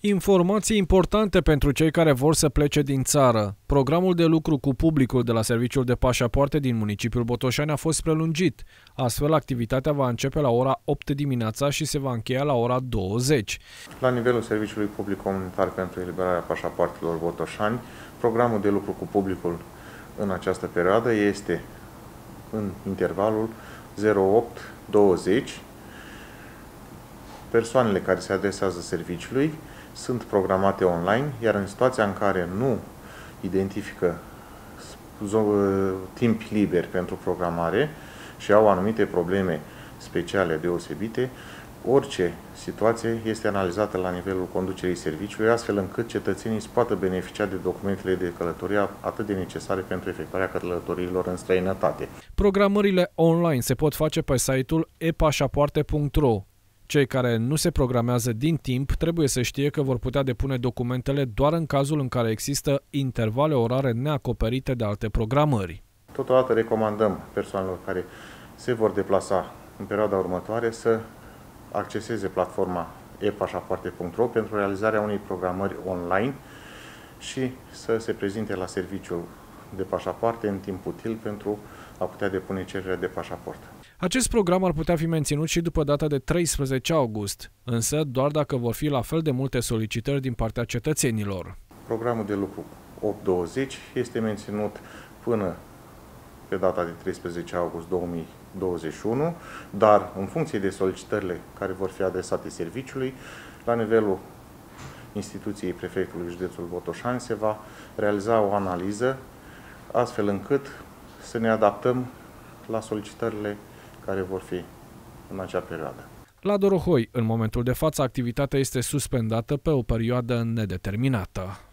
Informații importante pentru cei care vor să plece din țară. Programul de lucru cu publicul de la Serviciul de Pașapoarte din municipiul Botoșani a fost prelungit. Astfel, activitatea va începe la ora 8 dimineața și se va încheia la ora 20. La nivelul Serviciului Public Comunitar pentru eliberarea pașapoartelor Botoșani, programul de lucru cu publicul în această perioadă este în intervalul 08-20. Persoanele care se adresează serviciului sunt programate online, iar în situația în care nu identifică timp liber pentru programare și au anumite probleme speciale deosebite, orice situație este analizată la nivelul conducerii serviciului, astfel încât cetățenii să poată beneficia de documentele de călătorie atât de necesare pentru efectuarea călătoriilor în străinătate. Programările online se pot face pe site-ul epașapoarte.ro. Cei care nu se programează din timp trebuie să știe că vor putea depune documentele doar în cazul în care există intervale orare neacoperite de alte programări. Totodată recomandăm persoanelor care se vor deplasa în perioada următoare să acceseze platforma epașapoarte.ro pentru realizarea unei programări online și să se prezinte la serviciul de pașapoarte în timp util pentru a putea depune cererea de pașaport. Acest program ar putea fi menținut și după data de 13 august, însă doar dacă vor fi la fel de multe solicitări din partea cetățenilor. Programul de lucru 820 este menținut până pe data de 13 august 2021, dar în funcție de solicitările care vor fi adresate serviciului, la nivelul instituției prefectului județul Botoșani se va realiza o analiză astfel încât să ne adaptăm la solicitările care vor fi în acea perioadă. La Dorohoi, în momentul de față, activitatea este suspendată pe o perioadă nedeterminată.